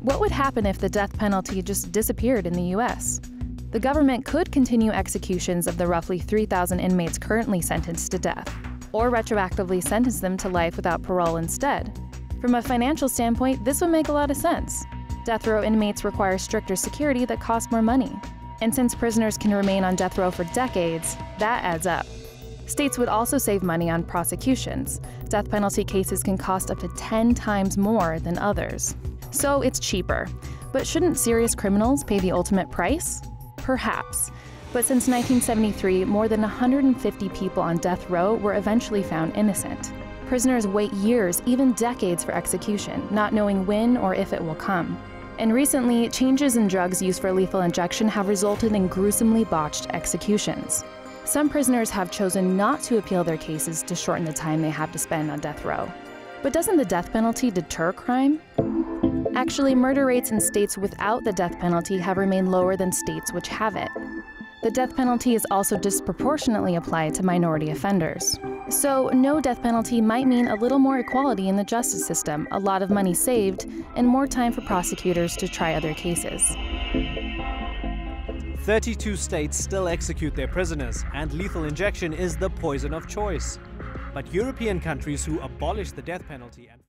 What would happen if the death penalty just disappeared in the US? The government could continue executions of the roughly 3,000 inmates currently sentenced to death, or retroactively sentence them to life without parole instead. From a financial standpoint, this would make a lot of sense. Death row inmates require stricter security that costs more money. And since prisoners can remain on death row for decades, that adds up. States would also save money on prosecutions. Death penalty cases can cost up to 10 times more than others. So it's cheaper. But shouldn't serious criminals pay the ultimate price? Perhaps. But since 1973, more than 150 people on death row were eventually found innocent. Prisoners wait years, even decades, for execution, not knowing when or if it will come. And recently, changes in drugs used for lethal injection have resulted in gruesomely botched executions. Some prisoners have chosen not to appeal their cases to shorten the time they have to spend on death row. But doesn't the death penalty deter crime? Actually, murder rates in states without the death penalty have remained lower than states which have it. The death penalty is also disproportionately applied to minority offenders. So, no death penalty might mean a little more equality in the justice system, a lot of money saved, and more time for prosecutors to try other cases. 32 states still execute their prisoners, and lethal injection is the poison of choice. But European countries who abolish the death penalty and